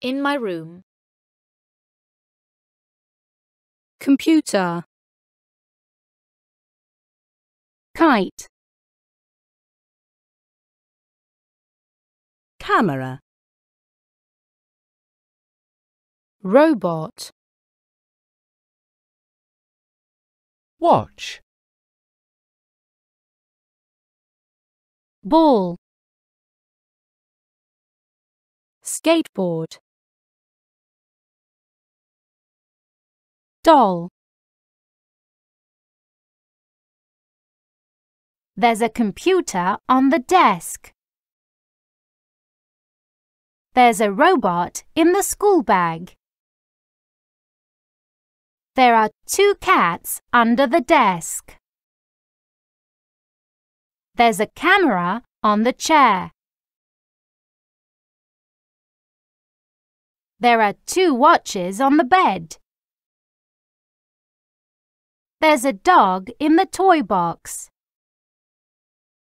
In my room. computer. Kite. Camera, robot. Watch, ball. Skateboard doll There's a computer on the desk. There's a robot in the school bag. There are two cats under the desk. There's a camera on the chair. There are two watches on the bed. There's a dog in the toy box.